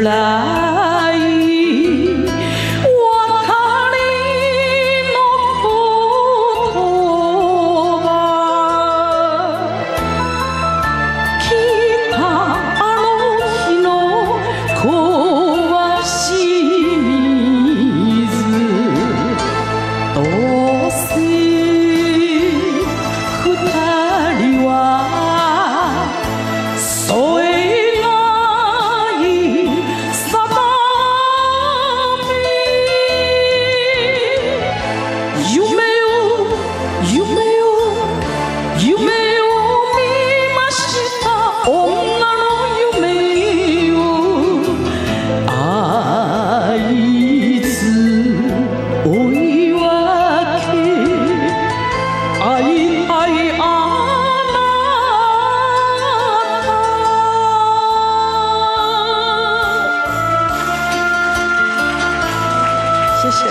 life. 谢谢。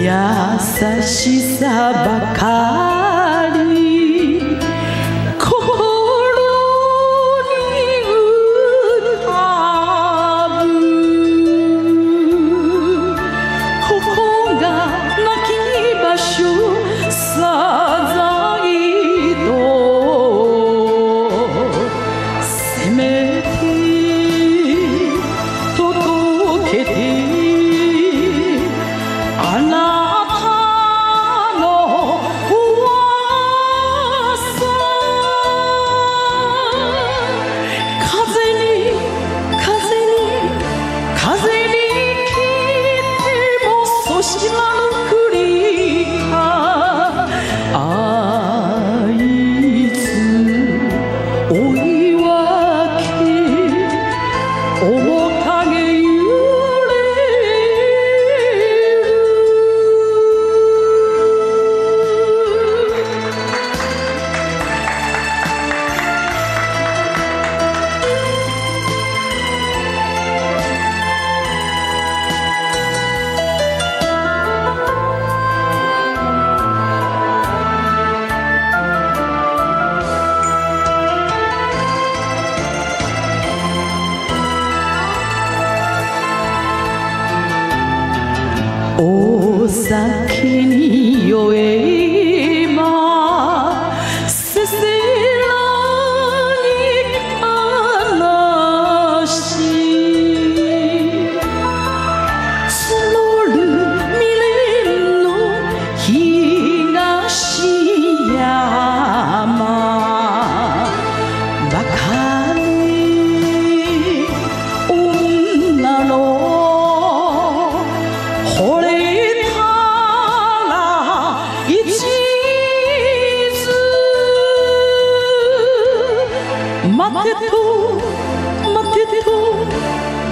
優しさばかりそ sakinini 待てと待てと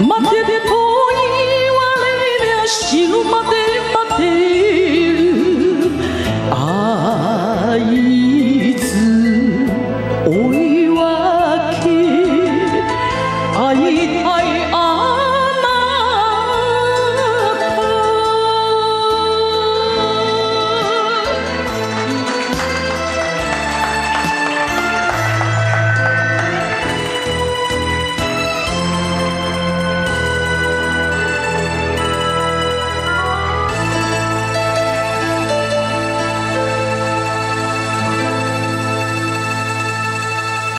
待てと言われりゃ死ぬまで待てる。あいつ追い分け会いたいあ